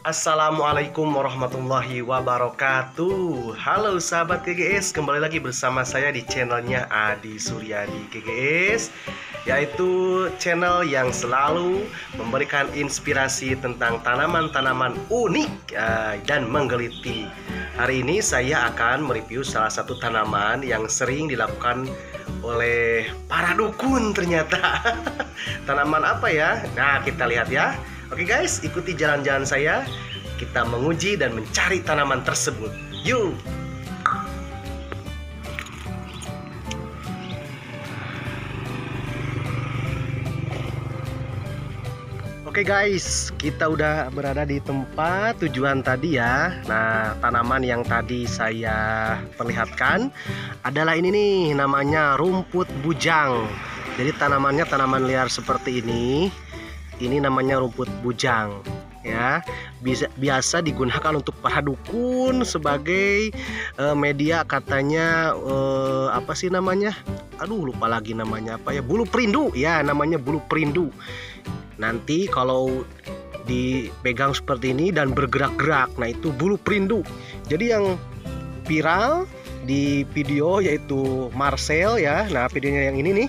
Assalamualaikum warahmatullahi wabarakatuh. Halo sahabat GGS Kembali lagi bersama saya di channelnya Adi Suryadi GGS Yaitu channel yang selalu memberikan inspirasi tentang tanaman-tanaman unik uh, dan menggeliti. Hari ini saya akan mereview salah satu tanaman yang sering dilakukan oleh para dukun ternyata. Tanaman apa ya? Nah kita lihat ya Oke guys, ikuti jalan-jalan saya. Kita menguji dan mencari tanaman tersebut. Yuk! Oke guys, kita udah berada di tempat tujuan tadi ya. Nah, tanaman yang tadi saya perlihatkan adalah ini nih, namanya rumput bujang. Jadi tanamannya tanaman liar seperti ini ini namanya rumput bujang ya. Bisa biasa digunakan untuk para dukun sebagai uh, media katanya uh, apa sih namanya? Aduh lupa lagi namanya apa ya? Bulu perindu ya namanya bulu perindu. Nanti kalau dipegang seperti ini dan bergerak-gerak nah itu bulu perindu. Jadi yang viral di video yaitu Marcel ya. Nah videonya yang ini nih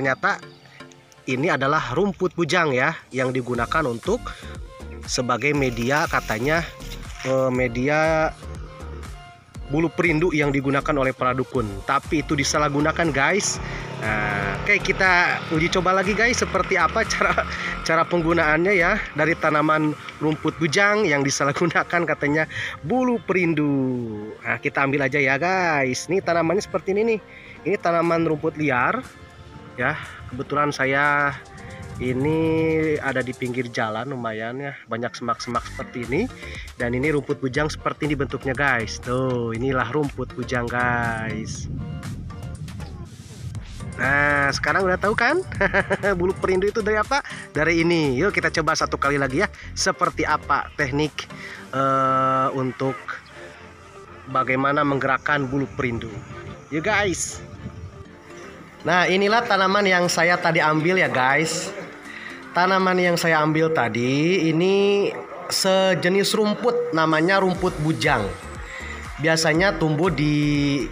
ternyata ini adalah rumput bujang ya yang digunakan untuk sebagai media katanya uh, media bulu perindu yang digunakan oleh para dukun. Tapi itu disalahgunakan guys. Nah oke kita uji coba lagi guys seperti apa cara cara penggunaannya ya dari tanaman rumput bujang yang disalahgunakan katanya bulu perindu. Nah kita ambil aja ya guys. Ini tanamannya seperti ini nih. Ini tanaman rumput liar ya kebetulan saya ini ada di pinggir jalan lumayan ya. Banyak semak-semak seperti ini. Dan ini rumput bujang seperti ini bentuknya guys. Tuh inilah rumput bujang guys. Nah sekarang udah tahu kan? Bulu perindu itu dari apa? Dari ini. Yuk kita coba satu kali lagi ya. Seperti apa teknik uh, untuk bagaimana menggerakkan bulu perindu. Yuk guys Nah inilah tanaman yang saya tadi ambil ya guys Tanaman yang saya ambil tadi ini sejenis rumput namanya rumput bujang. Biasanya tumbuh di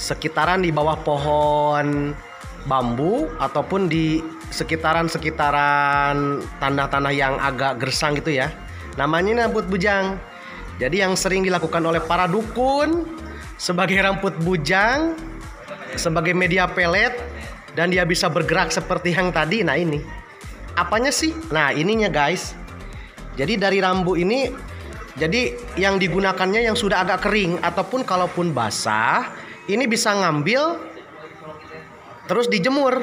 sekitaran di bawah pohon bambu ataupun di sekitaran-sekitaran tanah-tanah yang agak gersang gitu ya. Namanya rumput bujang. Jadi yang sering dilakukan oleh para dukun sebagai rambut bujang, sebagai media pelet dan dia bisa bergerak seperti yang tadi. Nah ini apanya sih? Nah, ininya guys. Jadi dari rambu ini jadi yang digunakannya yang sudah agak kering ataupun kalaupun basah, ini bisa ngambil terus dijemur.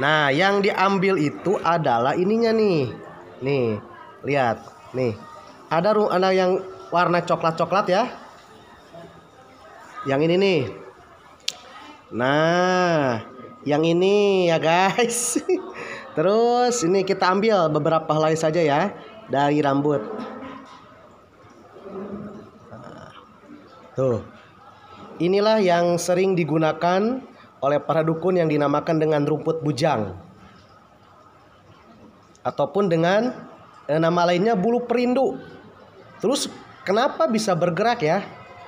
Nah, yang diambil itu adalah ininya nih. Nih, lihat. Nih. Ada ada yang warna coklat-coklat ya. Yang ini nih. Nah, yang ini ya guys. Terus ini kita ambil beberapa helai saja ya dari rambut. Tuh. Inilah yang sering digunakan oleh para dukun yang dinamakan dengan rumput bujang. Ataupun dengan eh, nama lainnya bulu perindu. Terus kenapa bisa bergerak ya?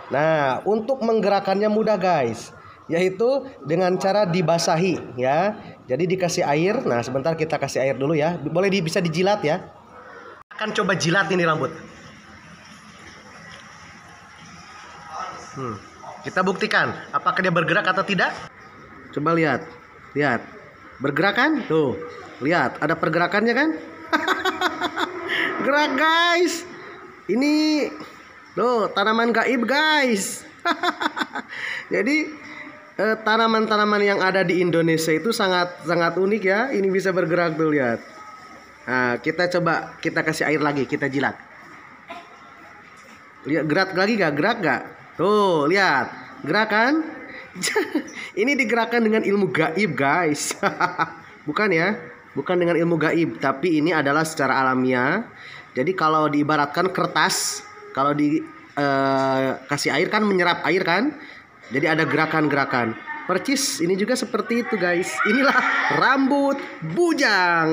Nah, untuk menggerakkannya mudah guys yaitu dengan cara dibasahi ya. Jadi dikasih air. Nah, sebentar kita kasih air dulu ya. Boleh di, bisa dijilat ya. Akan coba jilat ini rambut. Hmm. Kita buktikan apakah dia bergerak atau tidak. Coba lihat. Lihat. Bergerak kan? Tuh. Lihat, ada pergerakannya kan? Gerak, guys. Ini Loh, tanaman gaib, guys. Jadi tanaman-tanaman yang ada di Indonesia itu sangat sangat unik ya. Ini bisa bergerak tuh lihat. Nah, kita coba kita kasih air lagi, kita jilat. Lihat gerak lagi gak? Gerak gak? Tuh, lihat. Gerakan. Ini digerakkan dengan ilmu gaib, guys. Bukan ya? Bukan dengan ilmu gaib, tapi ini adalah secara alamiah. Jadi kalau diibaratkan kertas, kalau di eh, air kan menyerap air kan? Jadi ada gerakan-gerakan. Percis ini juga seperti itu, guys. Inilah rambut bujang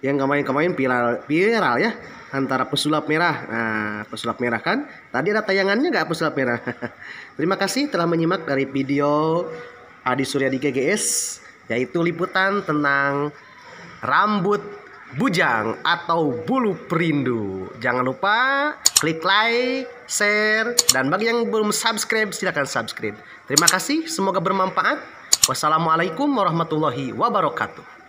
yang kemarin-kemarin viral viral ya antara pesulap merah. Nah, pesulap merah kan? Tadi ada tayangannya nggak pesulap merah? Terima kasih telah menyimak dari video Adi Surya di GGS yaitu liputan tentang rambut bujang atau bulu perindu. Jangan lupa klik like, share, dan bagi yang belum subscribe silahkan subscribe. Terima kasih, semoga bermanfaat. Wassalamualaikum warahmatullahi wabarakatuh.